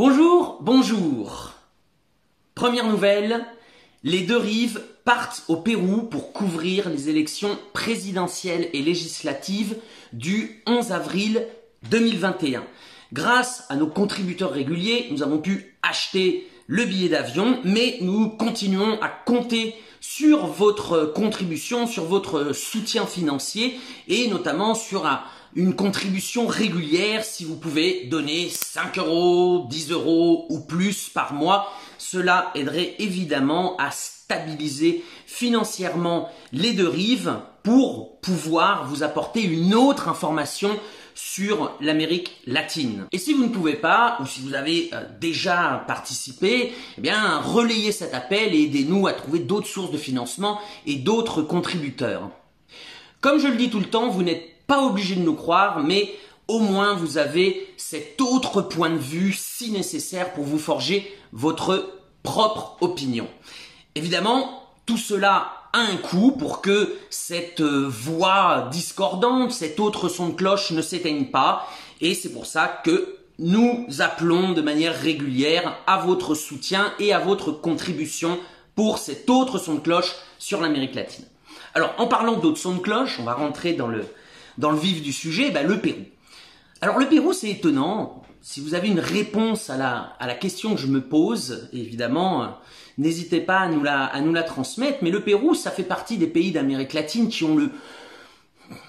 Bonjour, bonjour. Première nouvelle, les deux rives partent au Pérou pour couvrir les élections présidentielles et législatives du 11 avril 2021. Grâce à nos contributeurs réguliers, nous avons pu acheter le billet d'avion, mais nous continuons à compter sur votre contribution, sur votre soutien financier et notamment sur une contribution régulière si vous pouvez donner 5 euros, 10 euros ou plus par mois. Cela aiderait évidemment à stabiliser financièrement les deux rives pour pouvoir vous apporter une autre information sur l'Amérique latine. Et si vous ne pouvez pas, ou si vous avez euh, déjà participé, eh bien, relayez cet appel et aidez-nous à trouver d'autres sources de financement et d'autres contributeurs. Comme je le dis tout le temps, vous n'êtes pas obligé de nous croire, mais au moins vous avez cet autre point de vue si nécessaire pour vous forger votre propre opinion. Évidemment, tout cela a un coût pour que cette euh, voix discordante, cet autre son de cloche ne s'éteigne pas. Et c'est pour ça que nous appelons de manière régulière à votre soutien et à votre contribution pour cet autre son de cloche sur l'Amérique latine. Alors, en parlant d'autres sons de cloche, on va rentrer dans le, dans le vif du sujet, ben, le Pérou. Alors, le Pérou, c'est étonnant. Si vous avez une réponse à la, à la question que je me pose, évidemment, n'hésitez pas à nous, la, à nous la transmettre. Mais le Pérou, ça fait partie des pays d'Amérique latine qui ont le,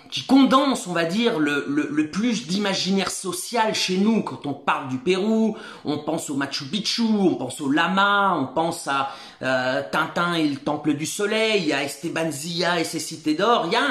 qui condense, on va dire, le, plus d'imaginaire social chez nous. Quand on parle du Pérou, on pense au Machu Picchu, on pense au Lama, on pense à euh, Tintin et le Temple du Soleil, à Esteban Zia et ses cités d'or. Il y a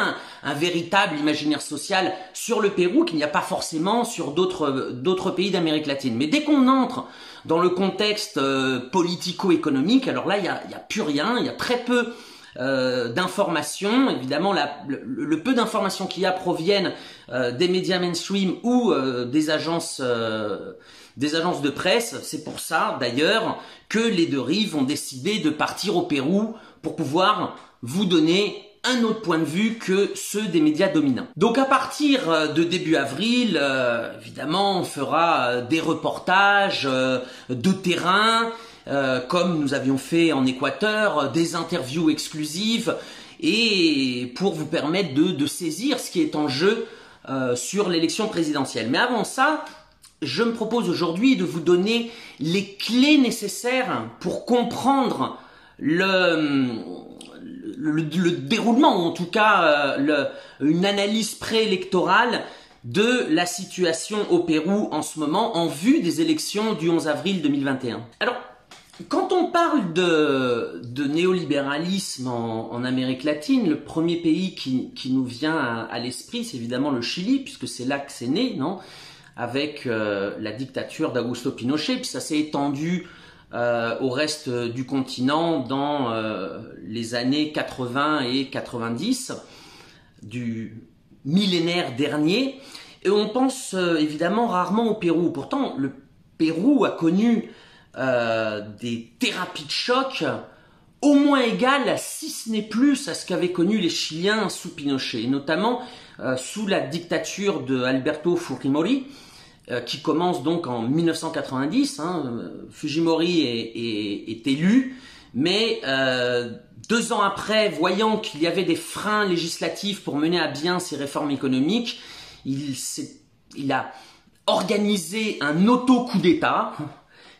un, véritable imaginaire social sur le Pérou qu'il n'y a pas forcément sur d'autres pays d'Amérique latine. Mais dès qu'on entre dans le contexte euh, politico-économique, alors là, il n'y a, a plus rien, il y a très peu euh, d'informations. Évidemment, le, peu d'informations qu'il y a proviennent euh, des médias mainstream ou euh, des agences des agences de presse. C'est pour ça, d'ailleurs, que les deux rives ont décidé de partir au Pérou pour pouvoir vous donner un autre point de vue que ceux des médias dominants. Donc à partir de début avril, évidemment, on fera des reportages de terrain, euh, comme nous avions fait en Équateur, euh, des interviews exclusives, et pour vous permettre de, saisir ce qui est en jeu euh, sur l'élection présidentielle. Mais avant ça, je me propose aujourd'hui de vous donner les clés nécessaires pour comprendre le, le, déroulement, ou en tout cas une analyse préélectorale de la situation au Pérou en ce moment en vue des élections du 11 avril 2021. Alors, quand on parle de, néolibéralisme en, Amérique latine, le premier pays qui, qui nous vient à, l'esprit, c'est évidemment le Chili, puisque c'est là que c'est né, non? Avec euh, la dictature d'Augusto Pinochet, puis ça s'est étendu euh, au reste du continent dans euh, les années 80 et 90 du millénaire dernier. Et on pense évidemment rarement au Pérou. Pourtant, le Pérou a connu euh, des thérapies de choc au moins égales, si ce n'est plus, à ce qu'avaient connu les Chiliens sous Pinochet, notamment euh, sous la dictature de Alberto Fujimori, euh, qui commence donc en 1990. Hein, Fujimori est, élu, mais deux ans après, voyant qu'il y avait des freins législatifs pour mener à bien ces réformes économiques, il, il a organisé un auto-coup d'État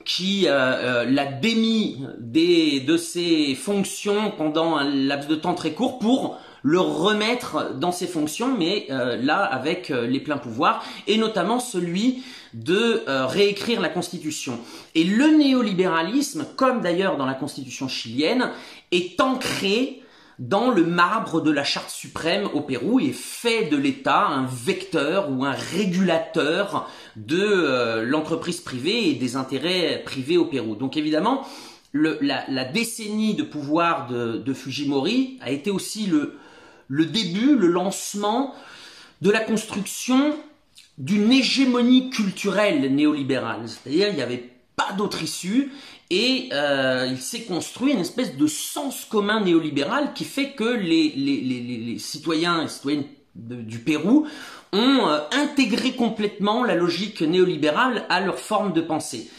qui euh, euh, l'a démis des, de ses fonctions pendant un laps de temps très court pour le remettre dans ses fonctions, mais euh, là avec les pleins pouvoirs, et notamment celui de réécrire la Constitution. Et le néolibéralisme, comme d'ailleurs dans la Constitution chilienne, est ancré dans le marbre de la charte suprême au Pérou et fait de l'État un vecteur ou un régulateur de euh, l'entreprise privée et des intérêts privés au Pérou. Donc évidemment, la, décennie de pouvoir de, Fujimori a été aussi le, le début, le lancement de la construction d'une hégémonie culturelle néolibérale. C'est-à-dire il n'y avait pas d'autre issue et euh, il s'est construit une espèce de sens commun néolibéral qui fait que les, les, les, les citoyens et citoyennes du Pérou ont euh, intégré complètement la logique néolibérale à leur forme de pensée.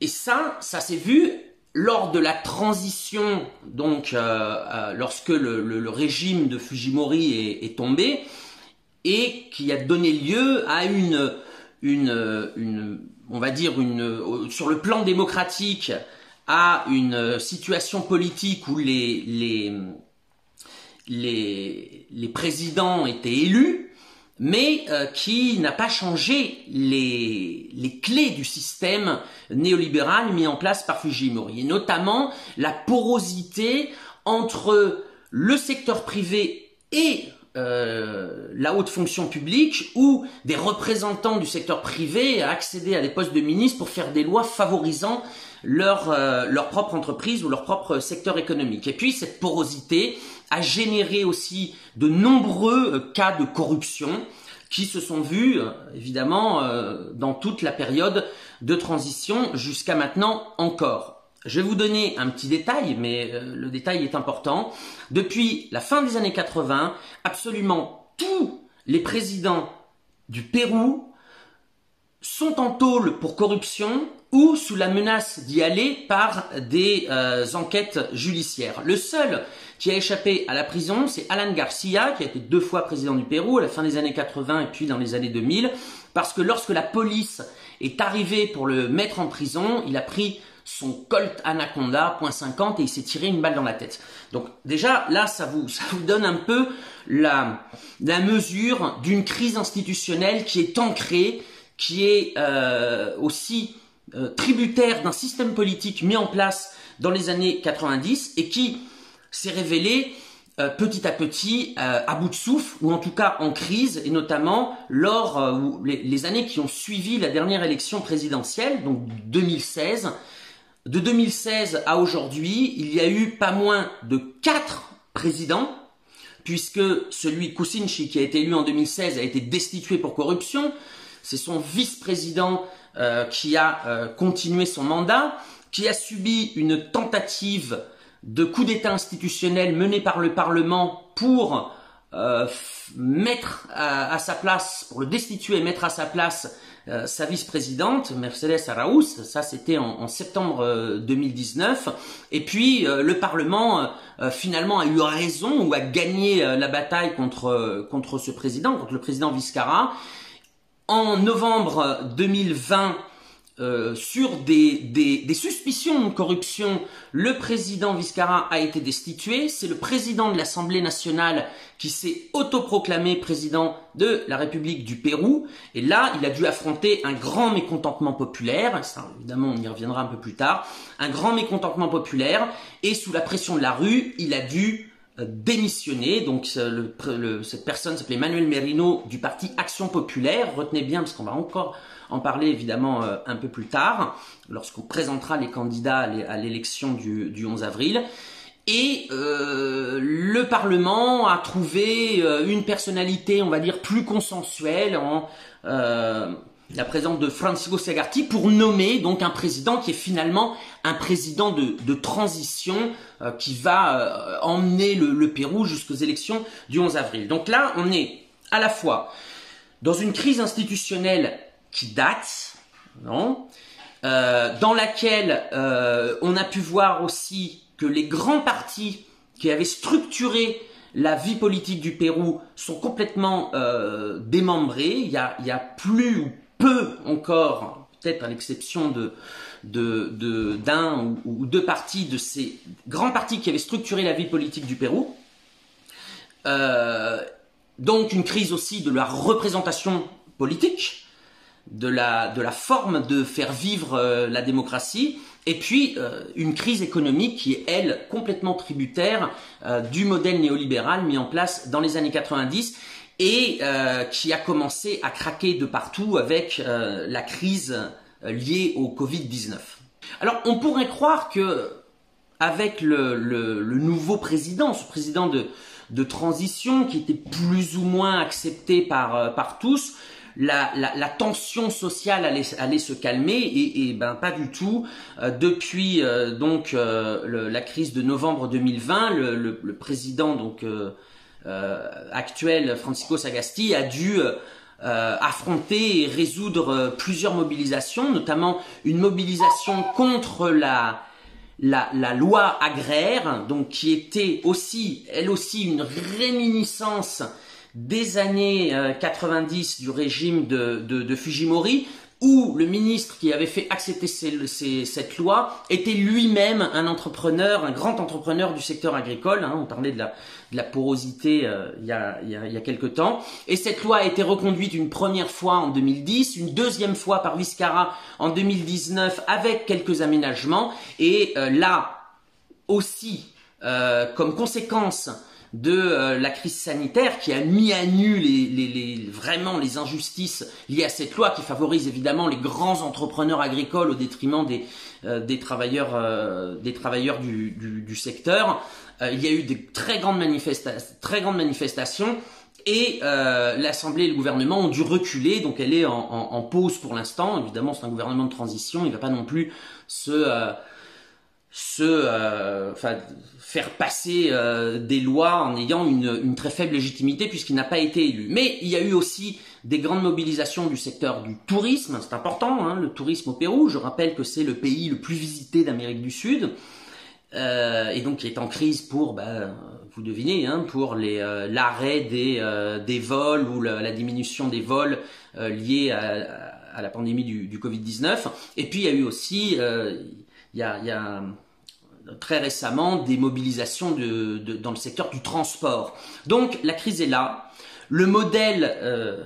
et ça, ça s'est vu lors de la transition, donc lorsque le, régime de Fujimori est, tombé, et qui a donné lieu à une, une on va dire, une, sur le plan démocratique, à une situation politique où les, les, les, les présidents étaient élus, mais euh, qui n'a pas changé les, les clés du système néolibéral mis en place par Fujimori, et notamment la porosité entre le secteur privé et euh, la haute fonction publique où des représentants du secteur privé accédaient à des postes de ministre pour faire des lois favorisant leur, euh, leur propre entreprise ou leur propre secteur économique. Et puis cette porosité a généré aussi de nombreux euh, cas de corruption qui se sont vus évidemment dans toute la période de transition jusqu'à maintenant encore. Je vais vous donner un petit détail, mais euh, le détail est important. Depuis la fin des années 80, absolument tous les présidents du Pérou sont en tôle pour corruption ou sous la menace d'y aller par des euh, enquêtes judiciaires. Le seul qui a échappé à la prison, c'est Alan Garcia, qui a été deux fois président du Pérou à la fin des années 80 et puis dans les années 2000, parce que lorsque la police est arrivée pour le mettre en prison, il a pris son Colt Anaconda .50 et il s'est tiré une balle dans la tête. Donc déjà là ça vous donne un peu la mesure d'une crise institutionnelle qui est ancrée, qui est euh, aussi euh, tributaire d'un système politique mis en place dans les années 90 et qui s'est révélé euh, petit à petit à bout de souffle ou en tout cas en crise et notamment lors les, les, années qui ont suivi la dernière élection présidentielle donc 2016 de 2016 à aujourd'hui, il y a eu pas moins de quatre présidents, puisque celui Kucinchi qui a été élu en 2016 a été destitué pour corruption. C'est son vice-président euh, qui a euh, continué son mandat, qui a subi une tentative de coup d'État institutionnel menée par le Parlement pour euh, mettre à, pour le destituer et mettre à sa place euh, sa vice-présidente, Mercedes Arauz, ça c'était en, septembre 2019, euh, et puis le Parlement finalement a eu raison ou a gagné la bataille contre, contre ce président, contre le président Viscara. En novembre 2020, euh, sur des, des, suspicions de corruption, le président Viscara a été destitué. C'est le président de l'Assemblée nationale qui s'est autoproclamé président de la République du Pérou. Et là, il a dû affronter un grand mécontentement populaire. Ça, évidemment, on y reviendra un peu plus tard. Un grand mécontentement populaire. Et sous la pression de la rue, il a dû euh, démissionner. Donc cette personne s'appelait Manuel Merino du parti Action Populaire. Retenez bien parce qu'on va encore en parler évidemment euh, un peu plus tard, lorsqu'on présentera les candidats à l'élection du, 11 avril. Et euh, le Parlement a trouvé euh, une personnalité, on va dire, plus consensuelle en la présence de Francisco Sagasti pour nommer donc un président qui est finalement un président de, transition qui va emmener le, Pérou jusqu'aux élections du 11 avril. Donc là, on est à la fois dans une crise institutionnelle qui date, non euh, dans laquelle euh, on a pu voir aussi que les grands partis qui avaient structuré la vie politique du Pérou sont complètement euh, démembrés. Il y a, plus peu encore, peut-être à l'exception d'un ou, deux partis de ces grands partis qui avaient structuré la vie politique du Pérou. donc une crise aussi de la représentation politique de la, forme de faire vivre euh, la démocratie, et puis euh, une crise économique qui est, elle, complètement tributaire euh, du modèle néolibéral mis en place dans les années 90 et qui a commencé à craquer de partout avec la crise liée au Covid-19. Alors on pourrait croire que avec le, le, le, nouveau président, ce président de, transition qui était plus ou moins accepté par, par tous, la, tension sociale allait, se calmer et, ben pas du tout. Euh, depuis euh, donc euh, la crise de novembre 2020, le, président donc actuel Francisco Sagasti a dû affronter et résoudre plusieurs mobilisations, notamment une mobilisation contre la, la, loi agraire, donc qui était aussi, elle aussi, une réminiscence des années 90 du régime de Fujimori, où le ministre qui avait fait accepter cette loi était lui-même un entrepreneur, un grand entrepreneur du secteur agricole. Hein, on parlait de la, porosité euh, il, y a, il, y a, il y a quelque temps. Et cette loi a été reconduite une première fois en 2010, une deuxième fois par Viscara en 2019 avec quelques aménagements. Et euh, là aussi, euh, comme conséquence de euh, la crise sanitaire qui a mis à nu les, les, les, vraiment les injustices liées à cette loi qui favorise évidemment les grands entrepreneurs agricoles au détriment des, euh, des travailleurs, euh, des travailleurs du, du, du secteur. il y a eu des très grandes, manifesta très grandes manifestations et l'Assemblée et le gouvernement ont dû reculer, donc elle est en, en, en pause pour l'instant. Évidemment, c'est un gouvernement de transition, il ne va pas non plus se se euh, faire passer euh, des lois en ayant une, une très faible légitimité puisqu'il n'a pas été élu. Mais il y a eu aussi des grandes mobilisations du secteur du tourisme, c'est important, hein, le tourisme au Pérou. Je rappelle que c'est le pays le plus visité d'Amérique du Sud. Euh, et donc qui est en crise pour, bah, vous devinez, hein, pour euh, l'arrêt des, euh, des vols ou la, la, diminution des vols liés à, à, la pandémie du, du Covid-19. Et puis il y a eu aussi, il y a, a très récemment des mobilisations dans le secteur du transport. Donc la crise est là. Le modèle euh,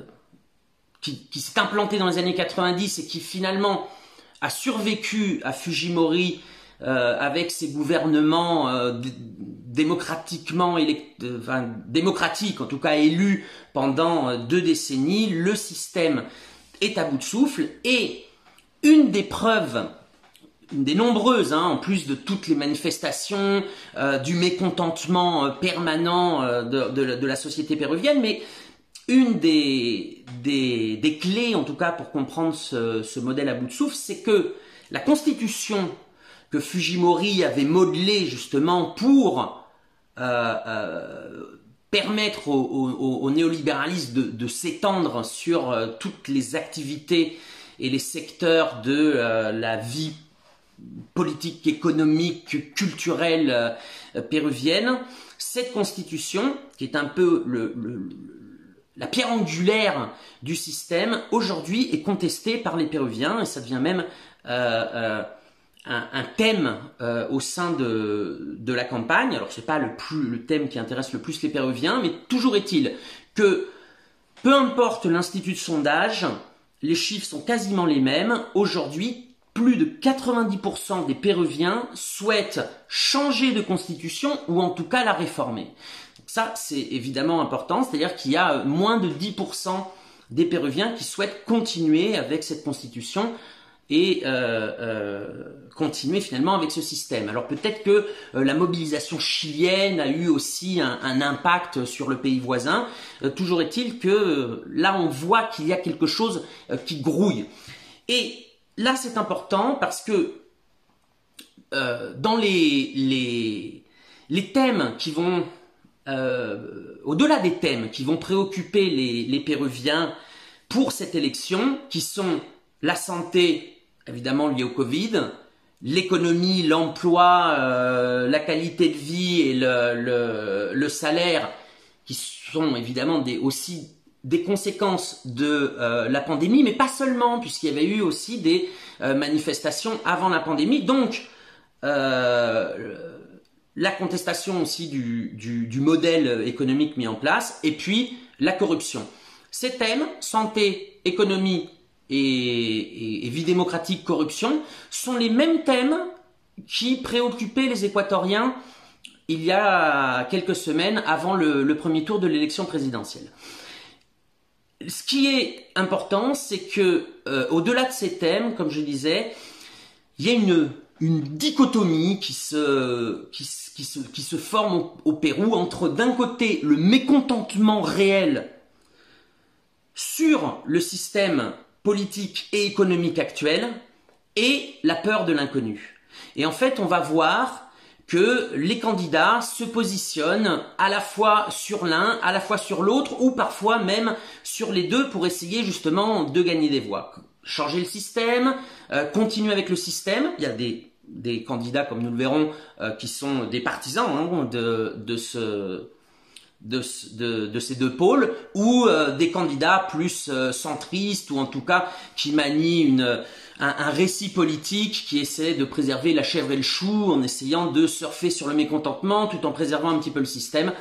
qui, s'est implanté dans les années 90 et qui finalement a survécu à Fujimori euh, avec ses gouvernements euh, démocratiquement démocratiques, en tout cas élus pendant euh, deux décennies, le système est à bout de souffle et une des preuves des nombreuses, hein, en plus de toutes les manifestations, euh, du mécontentement euh, permanent euh, de, la société péruvienne, mais une des, des, clés, en tout cas, pour comprendre ce, modèle à bout de souffle, c'est que la constitution que Fujimori avait modelée justement pour permettre au, au, au néolibéralisme de, de s'étendre sur toutes les activités et les secteurs de la vie politique, économique, culturelle euh, péruvienne, cette constitution, qui est un peu la pierre angulaire du système, aujourd'hui est contestée par les Péruviens et ça devient même euh, euh, un, thème au sein de, la campagne. Alors c'est pas le thème qui intéresse le plus les Péruviens, mais toujours est-il que peu importe l'institut de sondage, les chiffres sont quasiment les mêmes. Aujourd'hui, plus de 90% des Péruviens souhaitent changer de constitution ou en tout cas la réformer. Ça, c'est évidemment important, c'est-à-dire qu'il y a moins de 10% des Péruviens qui souhaitent continuer avec cette constitution et euh, euh, continuer finalement avec ce système. Alors peut-être que euh, la mobilisation chilienne a eu aussi un, un impact sur le pays voisin. Euh, toujours est-il que euh, là on voit qu'il y a quelque chose euh, qui grouille. Et là, c'est important parce que euh, dans les, les, thèmes qui vont, euh, au-delà des thèmes qui vont préoccuper les, Péruviens pour cette élection, qui sont la santé, évidemment liée au Covid, l'économie, l'emploi, euh, la qualité de vie et le, salaire, qui sont évidemment des, aussi des conséquences de euh, la pandémie, mais pas seulement, puisqu'il y avait eu aussi des euh, manifestations avant la pandémie. Donc, euh, la contestation aussi du, du, modèle économique mis en place, et puis la corruption. Ces thèmes, santé, économie et vie démocratique, corruption, sont les mêmes thèmes qui préoccupaient les Équatoriens il y a quelques semaines avant le, le premier tour de l'élection présidentielle ce qui est important, c'est que euh, au-delà de ces thèmes, comme je disais, il y a une, dichotomie qui se, forme au Pérou entre d'un côté le mécontentement réel sur le système politique et économique actuel et la peur de l'inconnu. Et en fait, on va voir que les candidats se positionnent à la fois sur l'un, à la fois sur l'autre, ou parfois même sur les deux pour essayer justement de gagner des voix. Changer le système, euh, continuer avec le système. Il y a des, des candidats, comme nous le verrons, euh, qui sont des partisans hein, de, de ce de, de, ces deux pôles ou euh, des candidats plus centristes ou en tout cas qui manient une, un, récit politique qui essaie de préserver la chèvre et le chou en essayant de surfer sur le mécontentement tout en préservant un petit peu le système.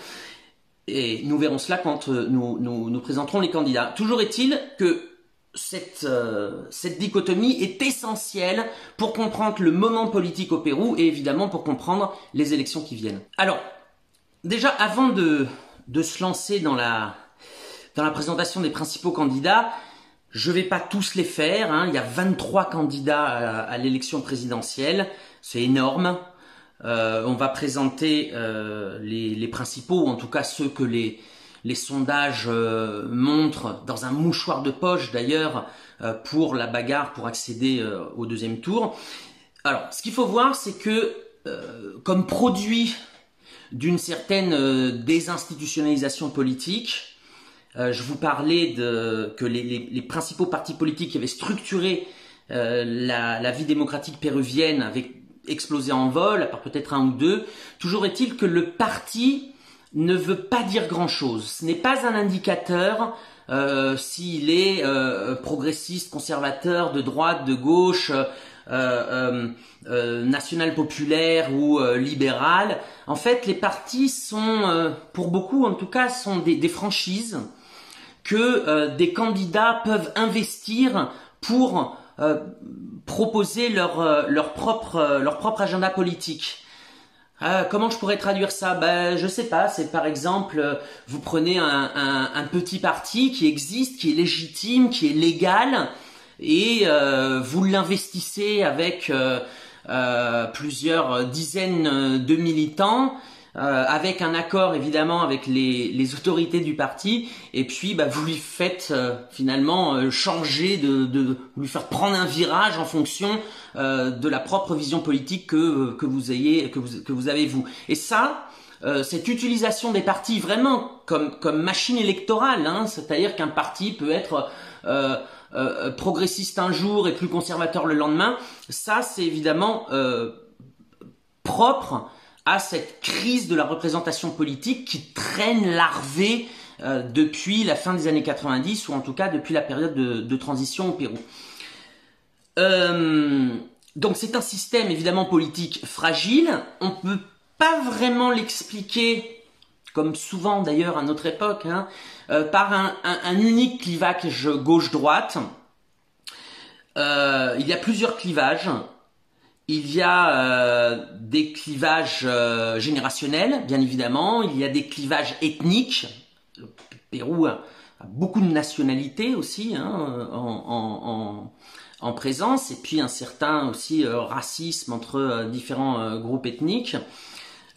Et nous verrons cela quand euh, nous, nous, présenterons les candidats. Toujours est-il que cette, euh, cette dichotomie est essentielle pour comprendre le moment politique au Pérou et évidemment pour comprendre les élections qui viennent. Alors, déjà avant de, se lancer dans la, dans la présentation des principaux candidats, je ne vais pas tous les faire. Hein. Il y a 23 candidats à, l'élection présidentielle. C'est énorme. Euh, on va présenter euh, les, principaux, ou en tout cas ceux que les, sondages euh, montrent dans un mouchoir de poche d'ailleurs pour la bagarre pour accéder au deuxième tour. Alors, ce qu'il faut voir, c'est que comme produit d'une certaine désinstitutionnalisation polique, euh, je vous parlais de que les, principaux partis politiques qui avaient structuré euh, la, vie démocratique péruvienne avaient explosé en vol, à part peut-être un ou deux. Toujours est-il que le parti ne veut pas dire grand-chose. Ce n'est pas un indicateur euh, s'il est progressiste, conservateur, de droite, de gauche, national populaire ou libéral. En fait, les partis sont, pour beaucoup en tout cas, sont des franchises que euh, des candidats peuvent investir pour euh, proposer leur, euh, leur, propre, leur propre agenda politique. comment je pourrais traduire ça? Ben, je sais pas. C'est par exemple, vous prenez un, un, petit parti qui existe, qui est légitime, qui est légal, et vous l'investissez avec plusieurs dizaines de militants euh, avec un accord évidemment avec les, autorités du parti, et puis bah, vous lui faites euh, finalement euh, changer, de, de, lui faire prendre un virage en fonction de la propre vision politique que, que, vous, ayez, que, vous, que vous avez vous. Et ça, cette utilisation des partis vraiment comme, comme machine électorale, hein, c'est-à-dire qu'un parti peut être progressiste un jour et plus conservateur le lendemain, ça c'est évidemment propre à cette crise de la représentation politique qui traîne larvée euh, depuis la fin des années 90 ou en tout cas depuis la période de, transition au Pérou. Euh, donc c'est un système évidemment politique fragile. On ne peut pas vraiment l'expliquer, comme souvent d'ailleurs à notre époque, hein, euh, par un, un, unique clivage gauche-droite. il y a plusieurs clivages. Il y a euh, des clivages euh, générationnels, bien évidemment. Il y a des clivages ethniques. Le Pérou a, beaucoup de nationalités aussi hein, en, présence, et puis un certain aussi euh, racisme entre différents groupes ethniques.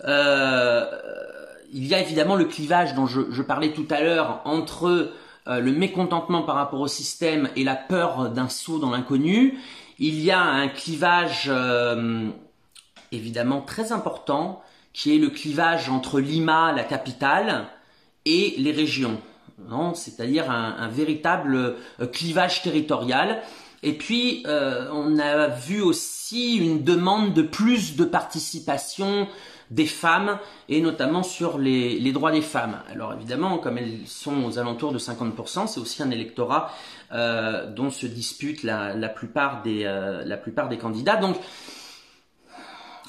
il y a évidemment le clivage dont je parlais tout à l'heure entre le mécontentement par rapport au système et la peur d'un saut dans l'inconnu. Il y a un clivage euh, évidemment très important qui est le clivage entre Lima, la capitale, et les régions. C'est-à-dire un, véritable euh, clivage territorial. Et puis, euh, on a vu aussi une demande de plus de participation des femmes et notamment sur les, droits des femmes. Alors évidemment, comme elles sont aux alentours de 50%, c'est aussi un électorat euh, dont se disputent la, plupart des, euh, la plupart des candidats. Donc,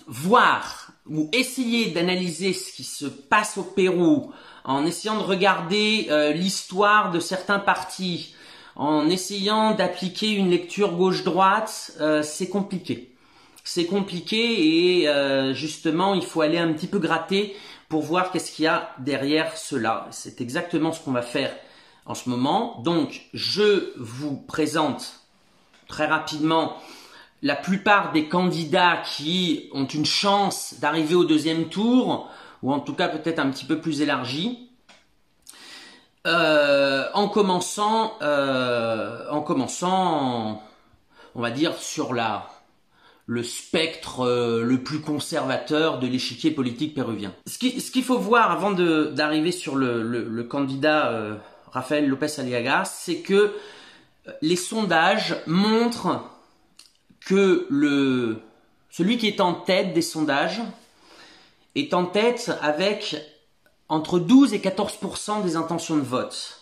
voir ou essayer d'analyser ce qui se passe au Pérou en essayant de regarder euh, l'histoire de certains partis, en essayant d'appliquer une lecture gauche-droite, c'est compliqué c'est compliqué et euh, justement il faut aller un petit peu gratter pour voir qu'est-ce qu'il y a derrière cela. C'est exactement ce qu'on va faire en ce moment. Donc je vous présente très rapidement la plupart des candidats qui ont une chance d'arriver au deuxième tour, ou en tout cas peut-être un petit peu plus élargi. Euh, en commençant, euh, en commençant, on va dire sur la le spectre euh, le plus conservateur de l'échiquier politique péruvien. Ce qu'il faut voir avant d'arriver sur le, candidat euh, Rafael López Aliaga, c'est que euh, les sondages montrent que celui qui est en tête des sondages est en tête avec entre 12 et 14 des intentions de vote.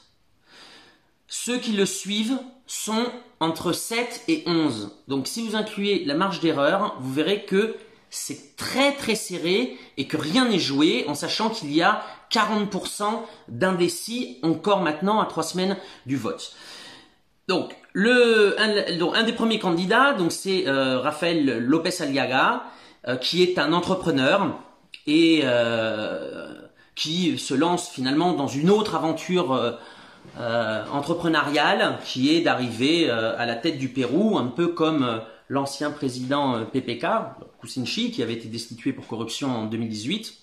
Ceux qui le suivent sont entre 7 et 11. Donc si vous incluez la marge d'erreur, vous verrez que c'est très très serré et que rien n'est joué en sachant qu'il y a 40% d'indécis encore maintenant à trois semaines du vote. Donc, le, un, des premiers candidats, donc c'est euh, Rafael Lopez Aliaga, euh, qui est un entrepreneur et euh, qui se lance finalement dans une autre aventure euh, entrepreneuriale qui est d'arriver euh, à la tête du Pérou, un peu comme euh, l'ancien président PPK, Kucinchi, qui avait été destitué pour corruption en 2018.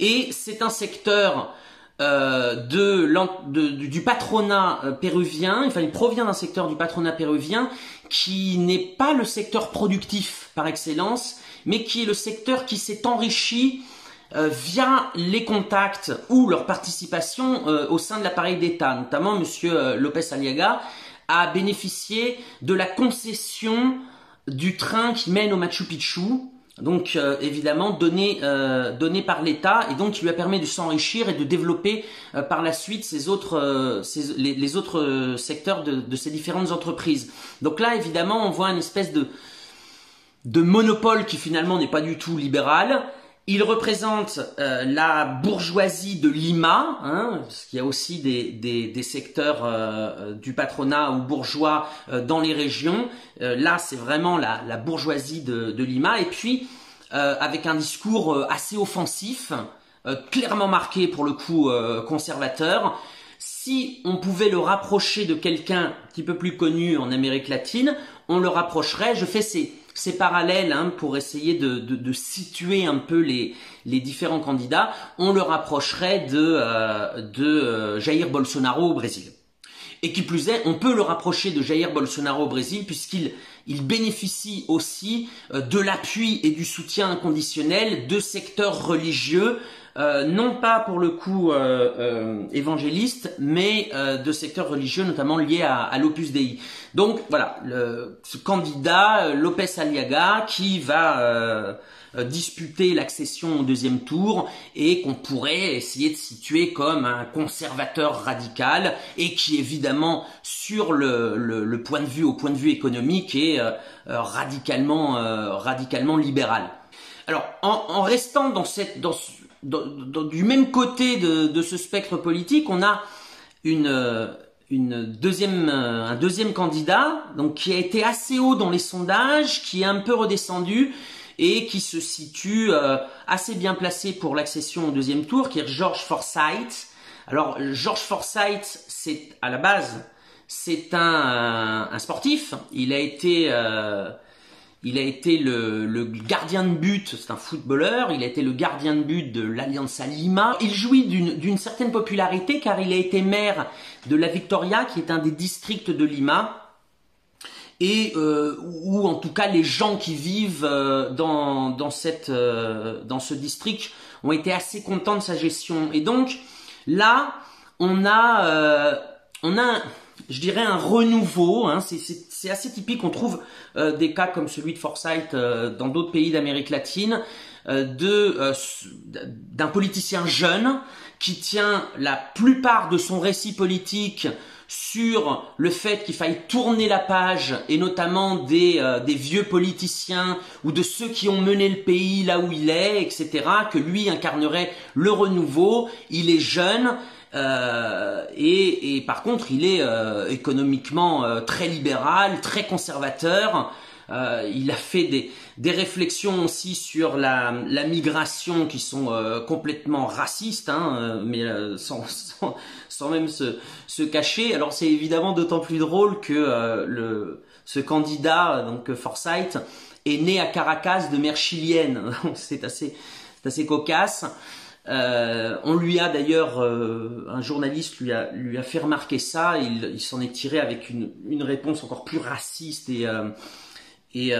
Et c'est un secteur de, du patronat péruvien, enfin il provient d'un secteur du patronat péruvien qui n'est pas le secteur productif par excellence, mais qui est le secteur qui s'est enrichi euh, via les contacts ou leur participation euh, au sein de l'appareil d'État. Notamment, M. Euh, Lopez Aliaga a bénéficié de la concession du train qui mène au Machu Picchu, donc évidemment donné, donné par l'État et donc qui lui a permis de s'enrichir et de développer par la suite ces autres, les, autres secteurs de, de, ces différentes entreprises. Donc là évidemment on voit une espèce de, de monopole qui finalement n'est pas du tout libéral il représente euh, la bourgeoisie de Lima, hein, parce qu'il y a aussi des, secteurs euh, du patronat ou bourgeois euh, dans les régions. là, c'est vraiment la, bourgeoisie de, de, Lima. Et puis, avec un discours assez offensif, clairement marqué pour le coup conservateur. Si on pouvait le rapprocher de quelqu'un un petit peu plus connu en Amérique latine, on le rapprocherait. Je fais ces c'est parallèle hein, pour essayer de, situer un peu les, différents candidats, on le rapprocherait de, euh, euh, Jair Bolsonaro au Brésil. Et qui plus est, on peut le rapprocher de Jair Bolsonaro au Brésil puisqu'il il bénéficie aussi euh, de l'appui et du soutien inconditionnel de secteurs religieux euh, non pas pour le coup euh, euh mais euh, de secteurs religieux, notamment liés à, à l'Opus Dei. Donc voilà, le, ce candidat Lopez Aliaga qui va disputer l'accession au deuxième tour et qu'on pourrait essayer de situer comme un conservateur radical et qui évidemment sur le, le, point de vue au point de vue économique est radicalement radicalement libéral. Alors en, restant dans cette dans du même côté de, ce spectre politique, on a une, une deuxième, un deuxième candidat, donc qui a été assez haut dans les sondages, qui est un peu redescendu et qui se situe euh, assez bien placé pour l'accession au deuxième tour, qui est George Forsyth. Alors George Forsyth, c'est à la base, c'est un, un, sportif. Il a été euh, il a été le, gardien de but, c'est un footballeur, il a été le gardien de but de l'Alianza Lima. Il jouit d'une certaine popularité car il a été maire de la Victoria, qui est un des districts de Lima, et euh, où en tout cas les gens qui vivent euh, dans, dans, cette, euh, dans ce district ont été assez contents de sa gestion. Et donc là, on a, on a je dirais un renouveau. Hein, c'est assez typique. On trouve euh, des cas comme celui de Forsyth euh, dans d'autres pays d'Amérique latine, euh, d'un politicien jeune qui tient la plupart de son récit politique sur le fait qu'il faille tourner la page et notamment des, des vieux politiciens ou de ceux qui ont mené le pays là où il est, etc., que lui incarnerait le renouveau, il est jeune, euh, et, et, par contre, il est euh, économiquement euh, très libéral, très conservateur. Euh, il a fait des, des, réflexions aussi sur la, la migration qui sont complètement racistes, hein, mais sans, sans, sans, même se, se cacher. Alors c'est évidemment d'autant plus drôle que le, ce candidat, donc Forsyth, est né à Caracas de mère chilienne. c'est assez, assez cocasse. Euh, on lui a d'ailleurs, euh, un journaliste lui a, lui a fait remarquer ça, il, il s'en est tiré avec une, une, réponse encore plus raciste euh, et,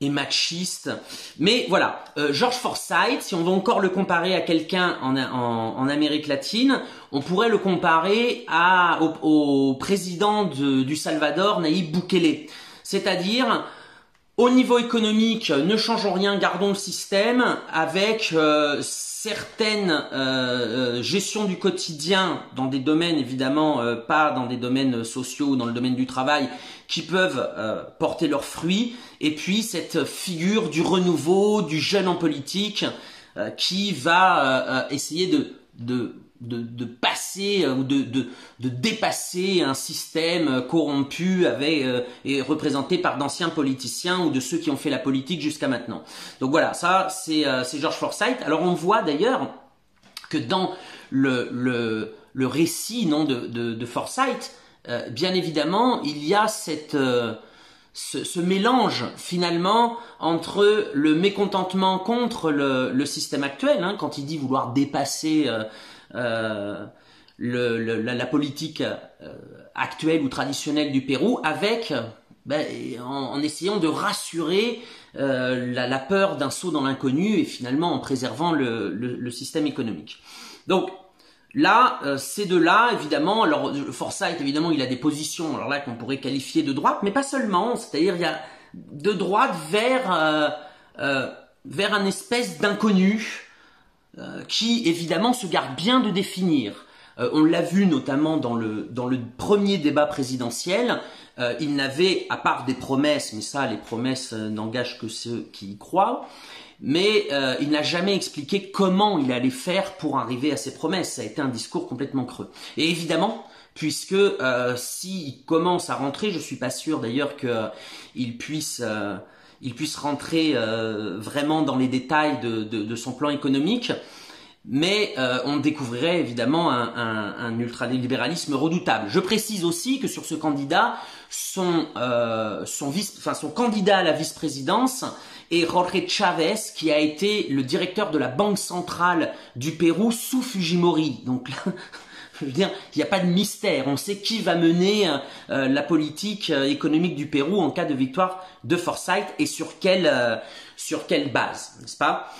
et machiste. Mais voilà, George Forsyth, si on veut encore le comparer à quelqu'un en, en, Amérique latine, on pourrait le comparer à, au, président du Salvador, Nayib Bukele. C'est-à-dire au niveau économique, ne changeons rien, gardons le système avec euh, certaines euh, euh, gestions du quotidien dans des domaines évidemment pas dans des domaines sociaux ou dans le domaine du travail qui peuvent porter leurs fruits. Et puis cette figure du renouveau, du jeune en politique qui va essayer de de, passer euh, ou de, de, dépasser un système euh, corrompu avec, euh, et représenté par d'anciens politiciens ou de ceux qui ont fait la politique jusqu'à maintenant. Donc voilà, ça c'est George Forsyth. Alors on voit d'ailleurs que dans le, le, le récit non, de, de, Forsyth, bien évidemment, il y a cette... Ce, mélange finalement entre le mécontentement contre le, le système actuel, hein, quand il dit vouloir dépasser euh, le, la, politique euh, actuelle ou traditionnelle du Pérou avec ben, en, essayant de rassurer euh, la, peur d'un saut dans l'inconnu et finalement en préservant le, le, système économique. Donc là, ces deux-là, évidemment, alors Forsyth, évidemment, il a des positions alors là qu'on pourrait qualifier de droite, mais pas seulement. C'est-à-dire il y a de droite vers vers un espèce d'inconnu euh, qui évidemment se garde bien de définir. Euh, on l'a vu notamment dans le, dans le premier débat présidentiel, euh, il n'avait, à part des promesses, mais ça les promesses n'engagent que ceux qui y croient, mais il n'a jamais expliqué comment il allait faire pour arriver à ses promesses. Ça a été un discours complètement creux. Et évidemment, puisque s'il commence à rentrer, je suis pas sûr d'ailleurs qu'il puisse il puisse rentrer euh, vraiment dans les détails de, son plan économique, mais euh, on découvrirait évidemment un, ultralibéralisme redoutable. Je précise aussi que sur ce candidat, son, euh, son, candidat à la vice-présidence est Jorge Chavez, qui a été le directeur de la Banque centrale du Pérou sous Fujimori. Donc je veux dire, il n'y a pas de mystère. On sait qui va mener euh, euh, la politique euh, économique du Pérou en cas de victoire de Forsyth et sur quelle, sur quelle base, n'est-ce pas?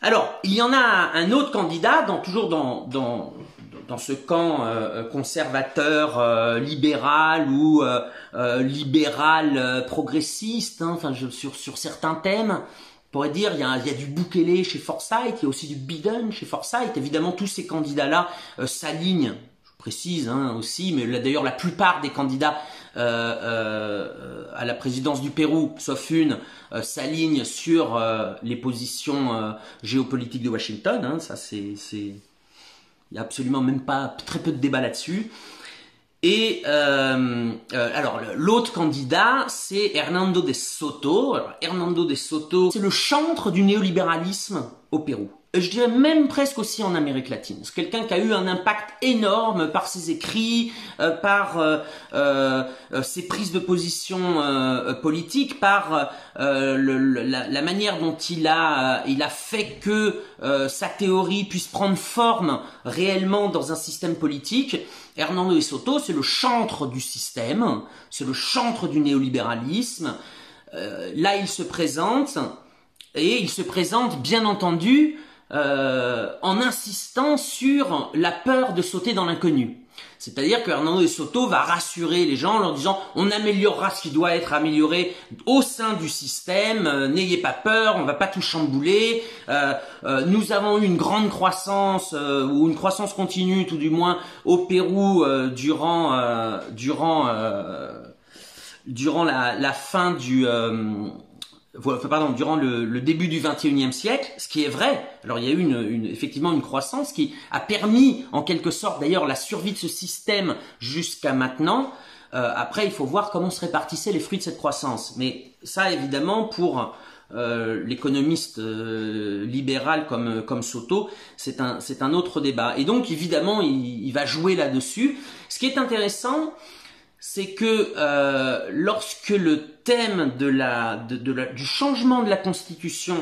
Alors, il y en a un autre candidat, dans, toujours dans, dans, dans ce camp conservateur, libéral ou libéral progressiste, hein, enfin, sur, sur certains thèmes. Pourrait dire, il y, a, il y a du Bukele chez Forsyth, il y a aussi du Biden chez Forsyth. Évidemment, tous ces candidats-là euh, s'alignent, je précise hein, aussi, mais d'ailleurs la plupart des candidats euh, euh, à la présidence du Pérou, sauf une, s'alignent sur les positions géopolitiques de Washington. Hein, c'est, il n'y a absolument même pas très peu de débat là-dessus. Et euh, euh, alors l'autre candidat, c'est Hernando de Soto. Alors, Hernando de Soto, c'est le chantre du néolibéralisme au Pérou. Je dirais même presque aussi en Amérique latine. C'est quelqu'un qui a eu un impact énorme par ses écrits, euh, par euh, euh, ses prises de position politiques, par la, la, manière dont il a, il a fait que sa théorie puisse prendre forme réellement dans un système politique. Hernando de Soto, c'est le chantre du système, c'est le chantre du néolibéralisme. là, il se présente, et il se présente bien entendu euh, en insistant sur la peur de sauter dans l'inconnu. C'est-à-dire que Hernando de Soto va rassurer les gens en leur disant on améliorera ce qui doit être amélioré au sein du système, euh, n'ayez pas peur, on va pas tout chambouler. Euh, nous avons eu une grande croissance ou une croissance continue tout du moins au Pérou durant durant durant la, la fin du pardon, durant le, début du 21e siècle, ce qui est vrai. Alors il y a eu une, effectivement une croissance qui a permis en quelque sorte d'ailleurs la survie de ce système jusqu'à maintenant. Euh, après, il faut voir comment se répartissaient les fruits de cette croissance. Mais ça, évidemment, pour euh, l'économiste euh, libéral comme, comme Soto, c'est un, un autre débat. Et donc, évidemment, il, il va jouer là-dessus. Ce qui est intéressant, c'est que euh, lorsque le thème du changement de la Constitution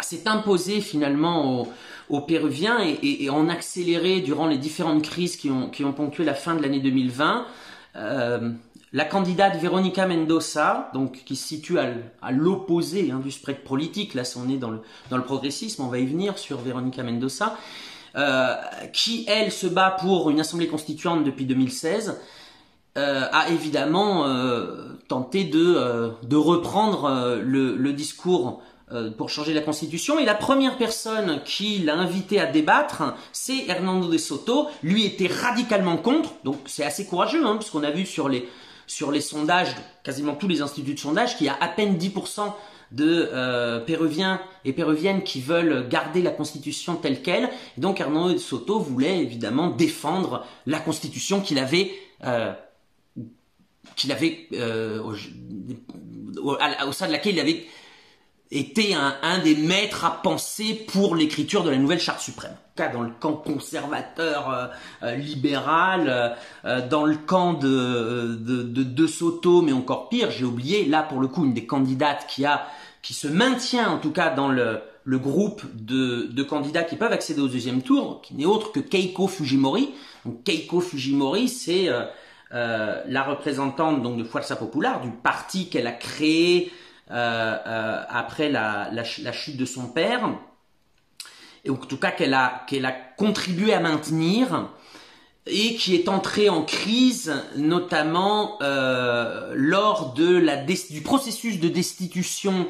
s'est imposé finalement aux, Péruviens et, en accéléré durant les différentes crises qui ont, qui ont ponctué la fin de l'année 2020, euh, la candidate Veronica Mendoza, donc qui se situe à, l'opposé hein, du spread politique, là on est dans le, dans le progressisme, on va y venir sur Veronica Mendoza, euh, qui elle se bat pour une assemblée constituante depuis 2016, euh, a évidemment euh, tenté de, de reprendre le, le, discours pour changer la constitution. Et la première personne qui l'a invité à débattre, c'est Hernando de Soto. Lui était radicalement contre, donc c'est assez courageux, hein, puisqu'on a vu sur les sur les sondages, quasiment tous les instituts de sondage, qu'il y a à peine 10% de euh, Péruviens et Péruviennes qui veulent garder la Constitution telle qu'elle. Et donc Hernando de Soto voulait évidemment défendre la Constitution qu'il avait, euh, qu'il avait euh, au, sein de laquelle il avait était un, des maîtres à penser pour l'écriture de la nouvelle charte suprême. Dans le camp conservateur euh, euh, libéral, dans le camp de, de, de, Soto, mais encore pire, j'ai oublié, là pour le coup, une des candidates qui a qui se maintient en tout cas dans le, le groupe de, de candidats qui peuvent accéder au deuxième tour, qui n'est autre que Keiko Fujimori. Donc Keiko Fujimori, c'est la représentante donc de Fuerza Popular, du parti qu'elle a créé euh, euh, après la, la, chute de son père, et en tout cas qu'elle a, a contribué à maintenir, et qui est entrée en crise notamment euh, lors de la du processus de destitution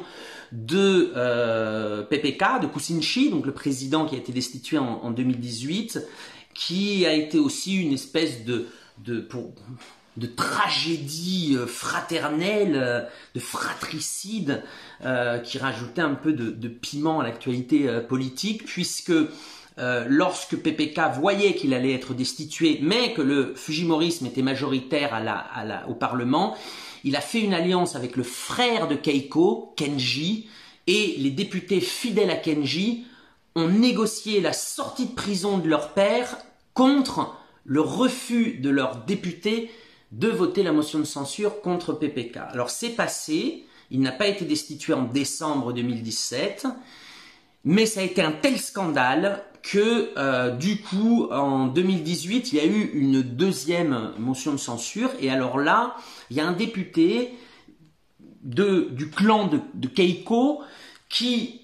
de euh, PPK, de Kucinchi, donc le président qui a été destitué en, en 2018, qui a été aussi une espèce de, de pour, de tragédie euh, fraternelle, euh, de fratricide, euh, qui rajoutait un peu de, piment à l'actualité politique, puisque lorsque PPK voyait qu'il allait être destitué, mais que le Fujimorisme était majoritaire au Parlement, il a fait une alliance avec le frère de Keiko, Kenji, et les députés fidèles à Kenji ont négocié la sortie de prison de leur père contre le refus de leur député de voter la motion de censure contre PPK. Alors c'est passé, il n'a pas été destitué en décembre 2017, mais ça a été un tel scandale que euh, du coup en 2018 il y a eu une deuxième motion de censure. Et alors là il y a un député du clan de, Keiko qui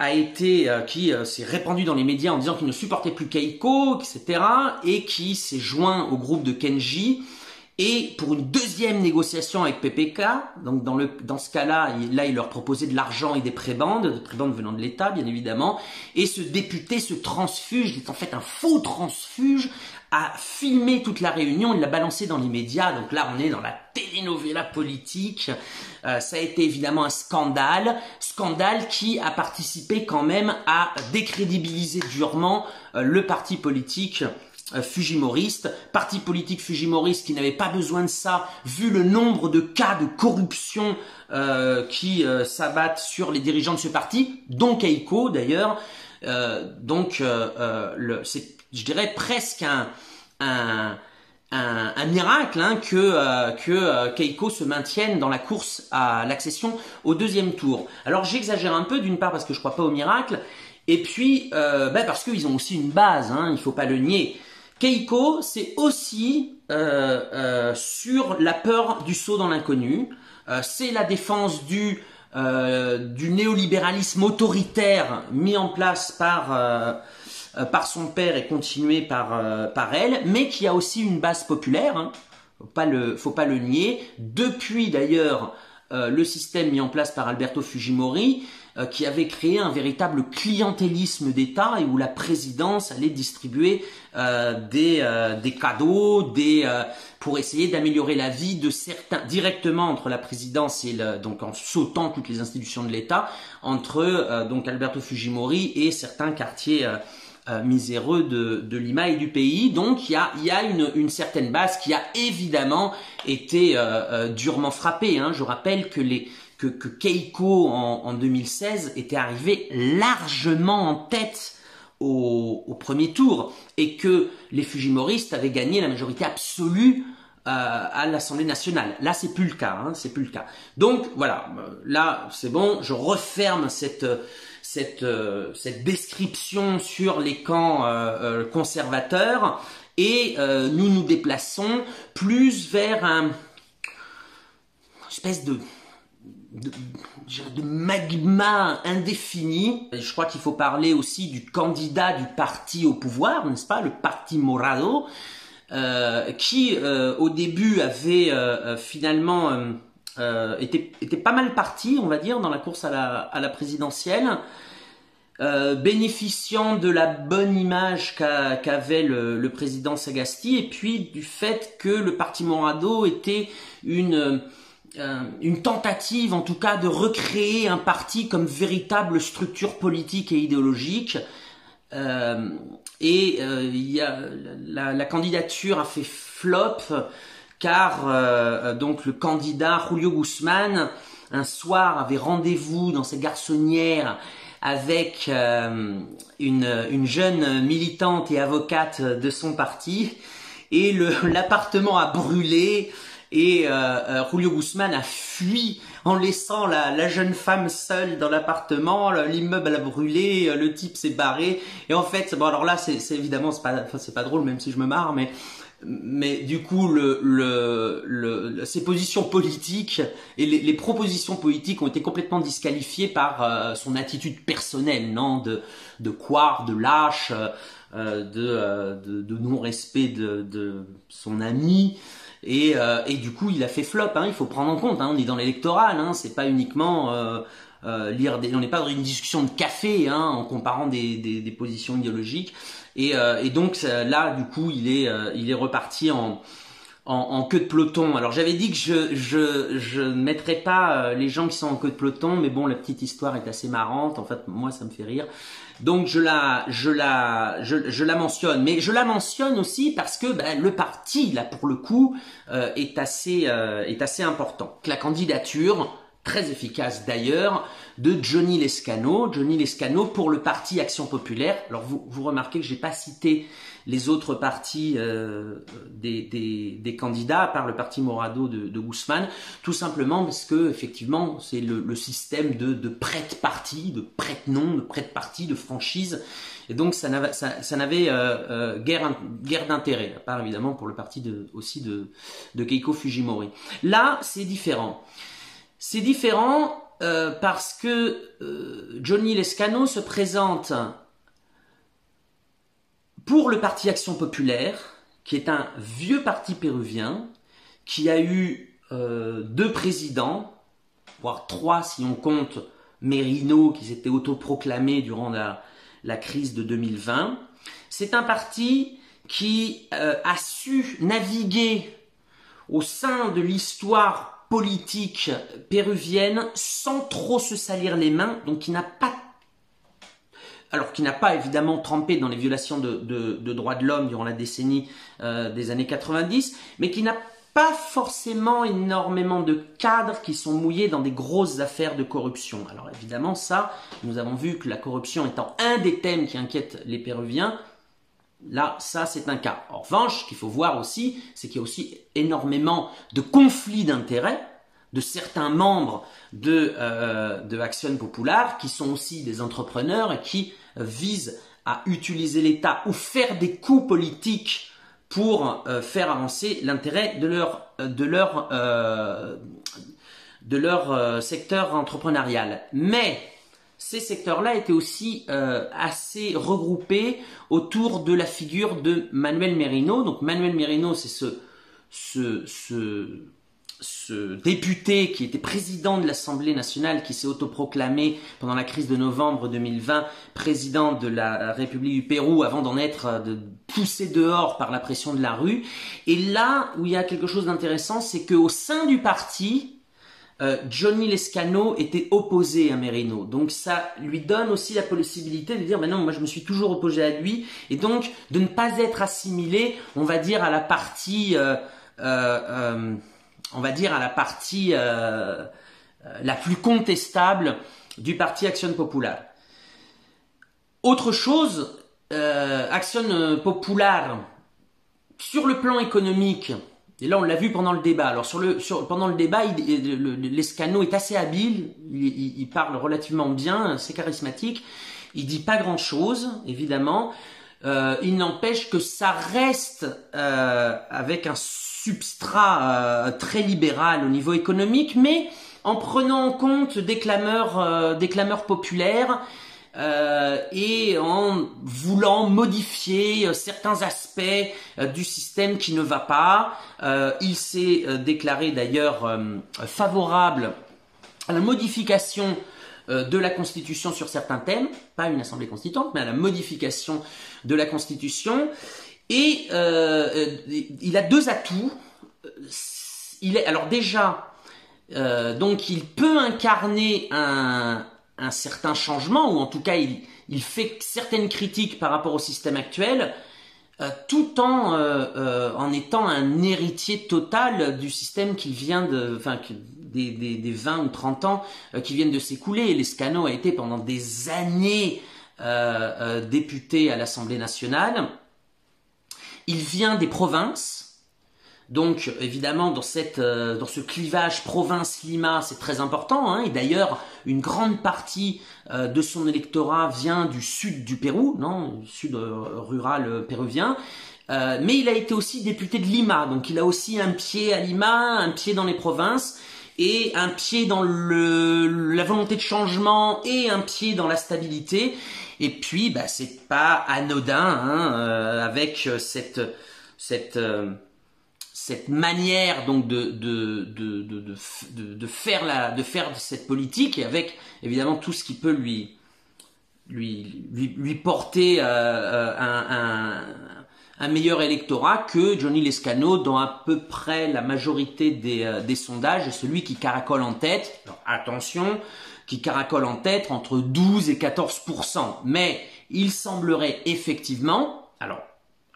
a été euh, qui euh, s'est répandu dans les médias en disant qu'il ne supportait plus Keiko, etc. et qui s'est joint au groupe de Kenji et pour une deuxième négociation avec PPK, donc dans, le, dans ce cas-là, il, là, il leur proposait de l'argent et des prébendes, des prébendes venant de l'État, bien évidemment. Et ce député, ce transfuge, il est en fait un faux transfuge, a filmé toute la réunion, il l'a balancé dans les médias. Donc là, on est dans la telenovela politique. Euh, ça a été évidemment un scandale, scandale qui a participé quand même à décrédibiliser durement euh, le parti politique fujimoriste, parti politique fujimoriste qui n'avait pas besoin de ça, vu le nombre de cas de corruption euh, qui euh, s'abattent sur les dirigeants de ce parti, dont Keiko d'ailleurs. donc, c'est, je dirais, presque un, miracle hein, que, Keiko se maintienne dans la course à l'accession au deuxième tour. Alors j'exagère un peu, d'une part parce que je crois pas au miracle, et puis ben, parce qu'ils ont aussi une base, hein, il faut pas le nier. Keiko, c'est aussi euh, euh, sur la peur du saut dans l'inconnu. Euh, c'est la défense du, néolibéralisme autoritaire mis en place par, par son père et continué par, par elle, mais qui a aussi une base populaire. Hein. Faut pas le, faut pas le nier. Depuis d'ailleurs le système mis en place par Alberto Fujimori, qui avait créé un véritable clientélisme d'État et où la présidence allait distribuer euh, des, euh, des cadeaux, des pour essayer d'améliorer la vie de certains directement entre la présidence et le, donc en sautant toutes les institutions de l'État entre donc Alberto Fujimori et certains quartiers miséreux de, Lima et du pays. Donc il y a, une, certaine base qui a évidemment été durement frappée. Hein. Je rappelle que les, que, Keiko en, 2016 était arrivé largement en tête au, premier tour et que les Fujimoristes avaient gagné la majorité absolue euh, à l'Assemblée nationale. Là, c'est plus le cas. Hein, c'est plus le cas. Donc voilà, là, c'est bon. Je referme cette cette euh, cette description sur les camps euh, conservateurs et nous nous déplaçons plus vers un espèce de, de, magma indéfini. Je crois qu'il faut parler aussi du candidat du parti au pouvoir, n'est-ce pas, le parti Morado, euh, qui euh, au début avait euh, finalement était, était, pas mal parti, on va dire, dans la course à la, présidentielle. bénéficiant de la bonne image qu'avait le, président Sagasti et puis du fait que le parti Morado était une euh, une tentative en tout cas de recréer un parti comme véritable structure politique et idéologique. Euh, et euh, la, candidature a fait flop car donc le candidat Julio Guzman un soir avait rendez-vous dans ses garçonnières avec une jeune militante et avocate de son parti et l'appartement a brûlé et euh, euh, Julio Guzman a fui en laissant la, la jeune femme seule dans l'appartement, l'immeuble a brûlé, euh, le type s'est barré, et en fait, bon alors là, c'est évidemment, c'est pas, c'est pas drôle, même si je me marre, mais mais du coup, le, le, le, ses positions politiques et les, les, propositions politiques ont été complètement disqualifiées par euh, son attitude personnelle, non, de, de quoi, de lâche, euh, de, de, de non-respect de, de son ami. Et, euh, et du coup, il a fait flop. Hein, il faut prendre en compte. Hein, on est dans l'électoral. Hein, c'est pas uniquement euh, euh, lire. Des, on n'est pas dans une discussion de café hein, en comparant des, des, des positions idéologiques. Et, euh, et, donc là, du coup, il est, euh, il est reparti en, en, en, queue de peloton. Alors j'avais dit que je je je mettrais pas les gens qui sont en queue de peloton, mais bon, la petite histoire est assez marrante. En fait, moi, ça me fait rire. Donc je la, mentionne, mais je la mentionne aussi parce que ben, le parti, là pour le coup, euh, est assez, euh, est assez important. La candidature, très efficace d'ailleurs, de Johnny Lescano. Johnny Lescano pour le parti Action Populaire. Alors vous, vous remarquez que j'ai pas cité les autres partis euh, des, des, des, candidats, à part le parti Morado de, de Guzman, tout simplement parce que effectivement c'est le, le, système de, de prête-parti, de prête-nom, de prête-parti, de franchise, et donc ça n'avait, ça, n'avait euh, euh, guère, guère d'intérêt, à part évidemment pour le parti de, aussi de, de Keiko Fujimori. Là, c'est différent. C'est différent euh, parce que euh, Johnny Lescano se présente pour le Parti Action Populaire, qui est un vieux parti péruvien, qui a eu euh, deux présidents, voire trois si on compte Merino, qui s'était autoproclamé durant la, la, crise de 2020. C'est un parti qui a su naviguer au sein de l'histoire politique péruvienne sans trop se salir les mains, donc qui n'a pas alors qui n'a pas évidemment trempé dans les violations de, droits de l'homme durant la décennie euh, des années 90, mais qui n'a pas forcément énormément de cadres qui sont mouillés dans des grosses affaires de corruption. Alors évidemment, ça, nous avons vu que la corruption étant un des thèmes qui inquiètent les Péruviens, Là, ça, c'est un cas. En revanche, ce qu'il faut voir aussi, c'est qu'il y a aussi énormément de conflits d'intérêts de certains membres de, euh, de Action Populaire qui sont aussi des entrepreneurs et qui visent à utiliser l'État ou faire des coups politiques pour euh, faire avancer l'intérêt de leur, de leur, euh, de leur euh, secteur entrepreneurial. Mais ces secteurs-là étaient aussi euh, assez regroupés autour de la figure de Manuel Merino. Donc Manuel Merino, c'est ce, ce, ce député qui était président de l'Assemblée nationale, qui s'est autoproclamé pendant la crise de novembre 2020 président de la République du Pérou avant d'en être euh, poussé dehors par la pression de la rue. Et là où il y a quelque chose d'intéressant, c'est qu'au sein du parti, euh, Johnny Lescano était opposé à Merino. Donc ça lui donne aussi la possibilité de dire, ben non, moi je me suis toujours opposé à lui, et donc de ne pas être assimilé, on va dire, à la partie... Euh, euh, on va dire, à la partie la plus contestable du parti Action Populaire. Autre chose, Action Populaire, sur le plan économique, et là on l'a vu pendant le débat, alors le, pendant le débat, l'escano est assez habile, il, parle relativement bien, c'est charismatique, il dit pas grand chose, évidemment, euh, il n'empêche que ça reste euh, avec un substrat très libéral au niveau économique, mais en prenant en compte des clameurs, des clameurs populaires euh, et en voulant modifier euh, certains aspects euh, du système qui ne va pas. il s'est déclaré d'ailleurs favorable à la modification de la Constitution sur certains thèmes, pas une assemblée constituante, mais à la modification de la Constitution. Et il a deux atouts. Il est alors déjà donc il peut incarner un, un certain changement, ou en tout cas il, fait certaines critiques par rapport au système actuel, euh, tout en, euh, euh, en étant un héritier total du système qui vient de, enfin, des, des, 20 ou 30 ans qui viennent de s'écouler. Lescano a été pendant des années député à l'Assemblée nationale. Il vient des provinces, donc évidemment dans cette euh, dans ce clivage province-Lima, c'est très important. Hein, et d'ailleurs, une grande partie euh, de son électorat vient du sud du Pérou, non, sud euh, rural péruvien. mais il a été aussi député de Lima, donc il a aussi un pied à Lima, un pied dans les provinces et un pied dans le, la volonté de changement et un pied dans la stabilité. Et puis, bah, c'est pas anodin hein, avec cette cette cette manière donc de, de, de, de, faire la, de faire cette politique et avec évidemment tout ce qui peut lui, lui, lui, porter euh, euh, un, un, meilleur électorat que Johnny Lescano dans à peu près la majorité des, euh, des sondages est celui qui caracole en tête. attention, qui caracole en tête entre 12 et 14 mais il semblerait effectivement, alors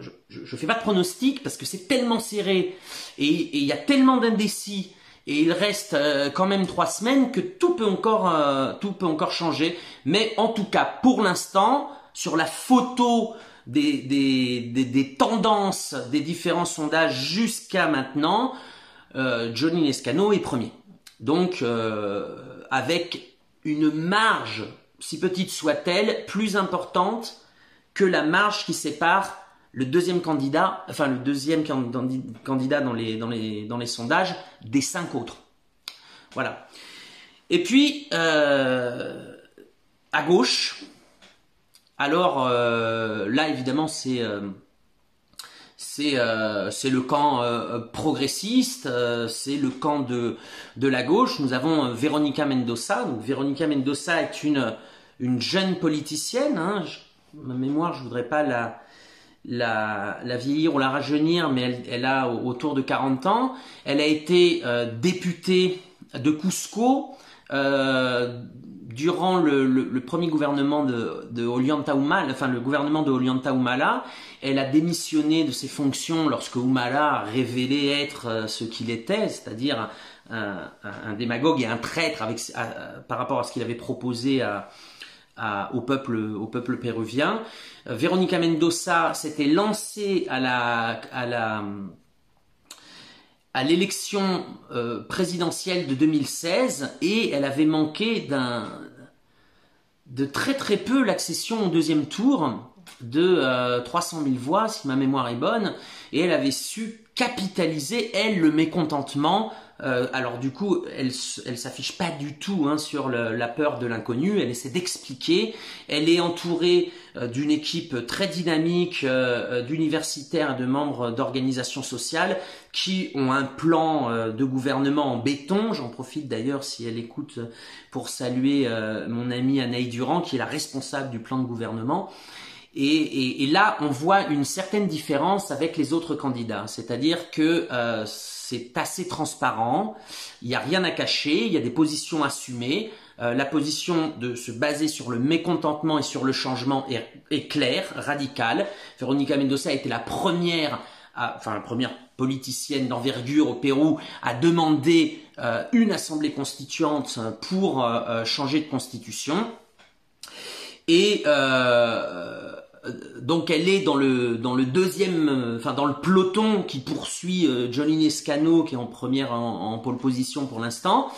je, je, fais pas de pronostic parce que c'est tellement serré et il y a tellement d'indécis et il reste euh, quand même trois semaines que tout peut encore euh, tout peut encore changer. Mais en tout cas, pour l'instant, sur la photo des, tendances des différents sondages jusqu'à maintenant, euh, Johnny Nescano est premier. Donc avec une marge, si petite soit-elle, plus importante que la marge qui sépare le deuxième candidat, enfin le deuxième candidat dans les, dans les, dans les sondages des cinq autres. Voilà. Et puis, euh, à gauche, alors euh, là évidemment c'est euh, le camp progressiste, c'est le camp de de la gauche. Nous avons Veronica Mendoza. Donc Veronica Mendoza est une une jeune politicienne. Hein. ma mémoire, je voudrais pas la la, vieillir ou la rajeunir, mais elle, a autour de 40 ans. Elle a été euh, députée de Cusco euh, durant le, premier gouvernement de, de Ollanta Humala, enfin le gouvernement de Ollanta Humala. Elle a démissionné de ses fonctions lorsque Humala a révélé être euh, ce qu'il était, c'est-à-dire un, un, démagogue et un traître avec, par rapport à ce qu'il avait proposé à, au, peuple, au peuple péruvien. Euh, Véronica Mendoza s'était lancée à l'élection euh, présidentielle de 2016 et elle avait manqué de très très peu l'accession au deuxième tour de 300 euh, 000 voix si ma mémoire est bonne et elle avait su capitaliser elle le mécontentement euh, alors du coup, elle, elle s'affiche pas du tout hein, sur la peur de l'inconnu. Elle essaie d'expliquer. Elle est entourée euh, d'une équipe très dynamique euh, d'universitaires et de membres d'organisations sociales qui ont un plan de gouvernement en béton. J'en profite d'ailleurs si elle écoute pour saluer mon amie Anaï Durand, qui est la responsable du plan de gouvernement. Et, et, là, on voit une certaine différence avec les autres candidats, c'est-à-dire que c'est assez transparent, il n'y a rien à cacher, il y a des positions assumées. Euh, la position de se baser sur le mécontentement et sur le changement est, claire, radicale. Veronica Mendoza a été la première, enfin la première politicienne d'envergure au Pérou à demander euh, une assemblée constituante pour euh, changer de constitution. Et donc elle est dans le dans le deuxième, euh, enfin dans le peloton qui poursuit euh, Johnny Nescano qui est en première en, pole position pour l'instant.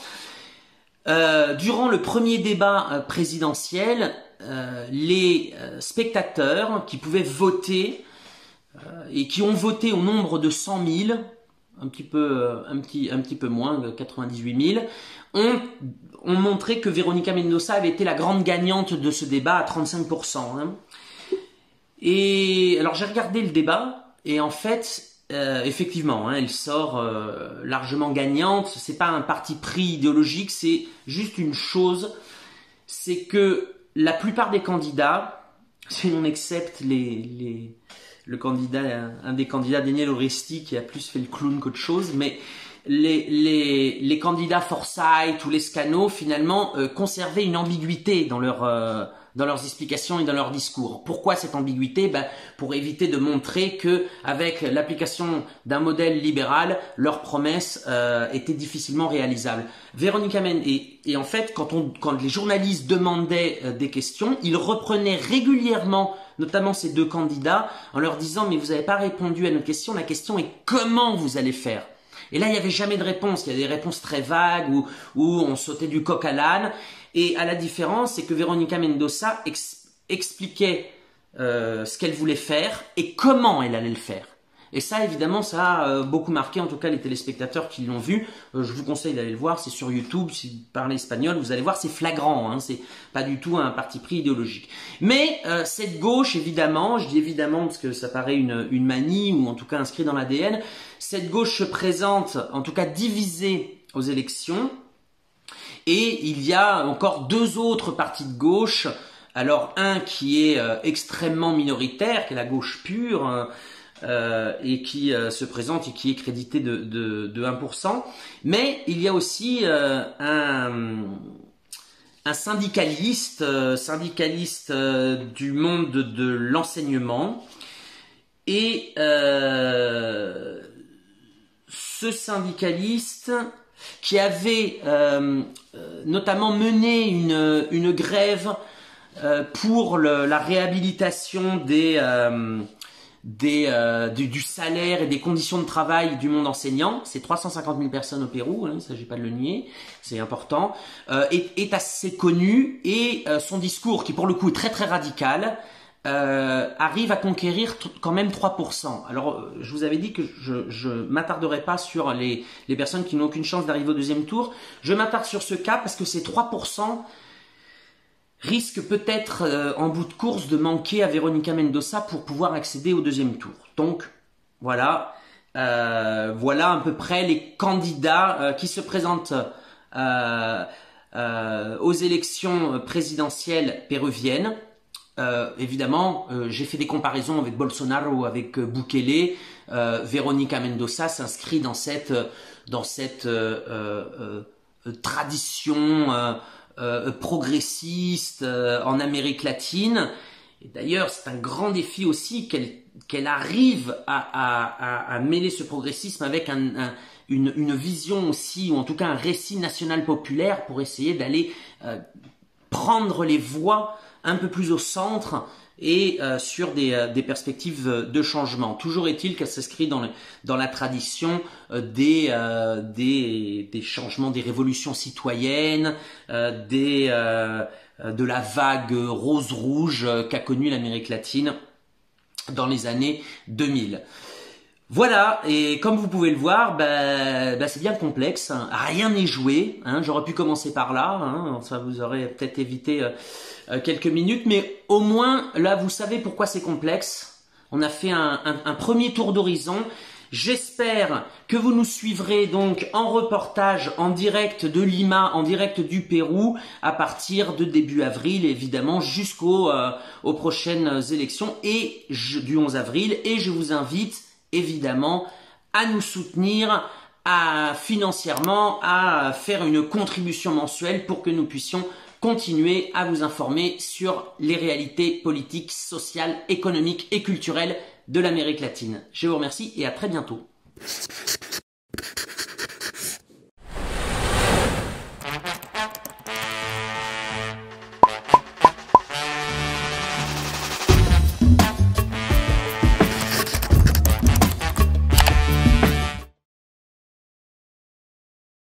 durant le premier débat présidentiel, les spectateurs qui pouvaient voter et qui ont voté au nombre de 100 000 un petit peu, un petit, un petit peu moins, 98 000, ont, ont montré que Véronica Mendoza avait été la grande gagnante de ce débat à 35%. Hein. Et alors j'ai regardé le débat et en fait, euh, effectivement, hein, elle sort euh, largement gagnante. C'est pas un parti pris idéologique, c'est juste une chose, c'est que la plupart des candidats, si on accepte les, le candidat, un des candidats, Daniel Oresti, qui a plus fait le clown qu'autre chose, mais les, les, les candidats Forsyth ou les Scano, finalement, euh, conservaient une ambiguïté dans leur dans leurs explications et dans leurs discours. Pourquoi cette ambiguïté ben, Pour éviter de montrer que avec l'application d'un modèle libéral, leurs promesses euh, étaient difficilement réalisables. Véronique Amen, et, et en fait, quand, on, quand les journalistes demandaient euh, des questions, ils reprenaient régulièrement notamment ces deux candidats, en leur disant mais vous n'avez pas répondu à notre question, la question est comment vous allez faire? Et là, il n'y avait jamais de réponse. Il y a des réponses très vagues où, où on sautait du coq à l'âne. Et à la différence, c'est que Veronica Mendoza expliquait euh, ce qu'elle voulait faire et comment elle allait le faire. Et ça, évidemment, ça a euh, beaucoup marqué, en tout cas les téléspectateurs qui l'ont vu. Euh, je vous conseille d'aller le voir, c'est sur YouTube. Si vous parlez espagnol, vous allez voir, c'est flagrant. Hein, c'est pas du tout un parti pris idéologique. Mais cette gauche, évidemment, je dis évidemment parce que ça paraît une, une manie ou en tout cas inscrit dans l'ADN. Cette gauche se présente, en tout cas divisée aux élections et il y a encore deux autres partis de gauche. Alors un qui est euh, extrêmement minoritaire, qui est la gauche pure, euh, euh, et qui se présente et qui est crédité de, de, 1%. Mais il y a aussi un, un syndicaliste, syndicaliste du monde de, de l'enseignement. Et ce syndicaliste qui avait euh, euh, notamment mené une, grève euh, pour la réhabilitation du, salaire et des conditions de travail du monde enseignant. C'est 350 000 personnes au Pérou, hein, il ne s'agit pas de le nier, c'est important, est, assez connu et son discours, qui pour le coup est très très radical, euh, arrive à conquérir quand même 3%. Alors, euh, je vous avais dit que je ne m'attarderai pas sur les, personnes qui n'ont aucune chance d'arriver au deuxième tour. Je m'attarde sur ce cas parce que ces 3% risquent peut-être euh, en bout de course de manquer à Veronica Mendoza pour pouvoir accéder au deuxième tour. Donc, voilà, voilà à peu près les candidats qui se présentent aux élections présidentielles péruviennes. Euh, évidemment, euh, j'ai fait des comparaisons avec Bolsonaro avec euh, Bukele. Euh, Veronica Mendoza s'inscrit dans cette dans cette tradition progressiste en Amérique latine. D'ailleurs, c'est un grand défi aussi qu'elle qu'elle arrive à, à, mêler ce progressisme avec un, une, une, vision aussi, ou en tout cas un récit national populaire pour essayer d'aller prendre les voix un peu plus au centre et euh, sur des, euh, perspectives de changement. Toujours est-il qu'elle s'inscrit dans, la tradition euh, des, changements, des révolutions citoyennes, de la vague rose-rouge qu'a connue l'Amérique latine dans les années 2000. Voilà, et comme vous pouvez le voir, bah, bah c'est bien complexe. Rien n'est joué. Hein. J'aurais pu commencer par là, hein. ça vous aurait peut-être évité euh, euh, quelques minutes, mais au moins là, vous savez pourquoi c'est complexe. On a fait un, un premier tour d'horizon. J'espère que vous nous suivrez donc en reportage en direct de Lima, en direct du Pérou, à partir de début avril, évidemment, jusqu'aux euh, aux prochaines élections et du 11 avril. Et je vous invite évidemment à nous soutenir à, financièrement, à faire une contribution mensuelle pour que nous puissions continuer à vous informer sur les réalités politiques, sociales, économiques et culturelles de l'Amérique latine. Je vous remercie et à très bientôt.